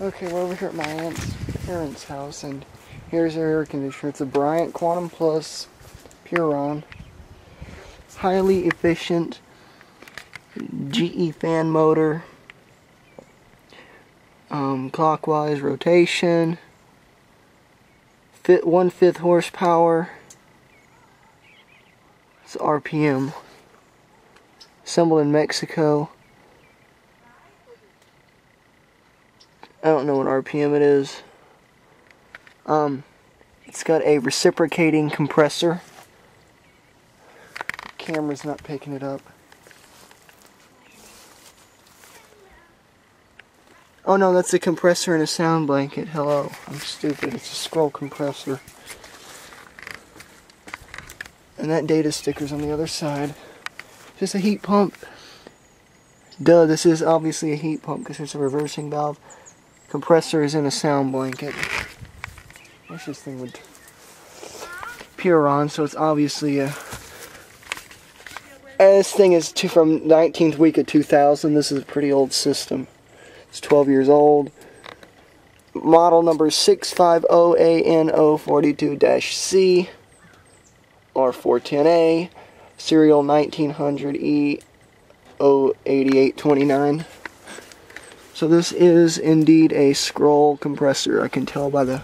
Okay, we're over here at my aunt's parents' house, and here's our air conditioner. It's a Bryant Quantum Plus Puron. Highly efficient GE fan motor. Um, clockwise rotation. Fit one fifth horsepower. It's RPM. Assembled in Mexico. I don't know what RPM it is. Um, it's got a reciprocating compressor. Camera's not picking it up. Oh no, that's a compressor and a sound blanket. Hello, I'm stupid. It's a scroll compressor. And that data sticker's on the other side. Just a heat pump. Duh, this is obviously a heat pump because there's a reversing valve. Compressor is in a sound blanket. What's this thing would with Puron, so it's obviously a. This thing is from 19th week of 2000. This is a pretty old system. It's 12 years old. Model number 650ANO42-C or 410A. Serial 1900E08829. So this is indeed a scroll compressor. I can tell by the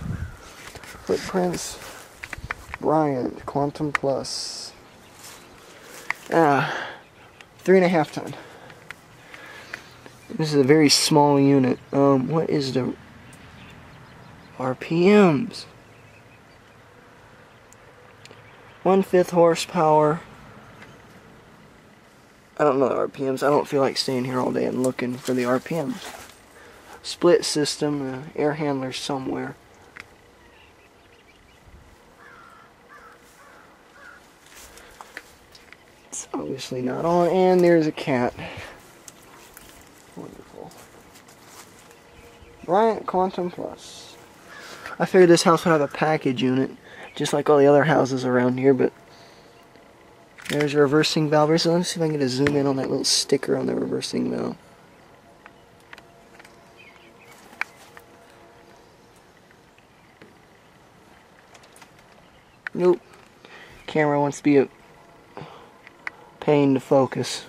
footprints. Bryant Quantum Plus. Ah, three and a half ton. This is a very small unit. Um, what is the RPMs? One fifth horsepower. I don't know the RPMs. I don't feel like staying here all day and looking for the RPMs split system, uh, air handler somewhere. It's obviously not on, and there's a cat. Wonderful. Bryant Quantum Plus. I figured this house would have a package unit, just like all the other houses around here, but there's a reversing valve. So let's see if I can get a zoom in on that little sticker on the reversing valve. Nope. Camera wants to be a pain to focus.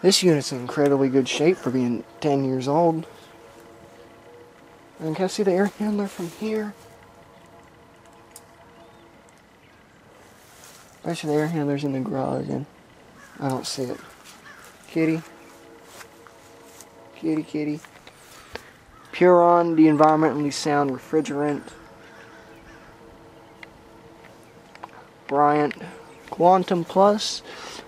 This unit's in incredibly good shape for being 10 years old. And can I see the air handler from here? I the air handler's in the garage and I don't see it. Kitty. Kitty, kitty. Puron, the environmentally sound refrigerant. Bryant Quantum Plus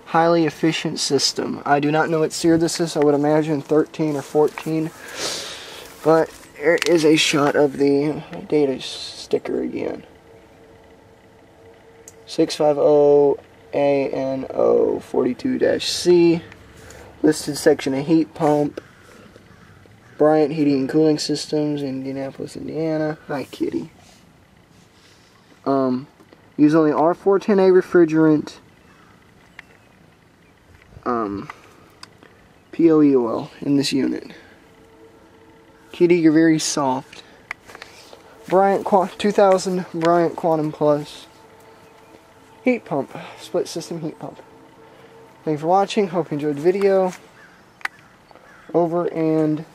highly efficient system. I do not know what SEER this is. I would imagine 13 or 14. But there is a shot of the data sticker again. 650ANO42-C. Listed section of heat pump. Bryant Heating and Cooling Systems, Indianapolis, Indiana. Hi, kitty. Um, Use only R410A refrigerant, um, POE oil in this unit. Kitty, you're very soft. Bryant 2000 Bryant Quantum Plus heat pump, split system heat pump. Thanks for watching. Hope you enjoyed the video. Over and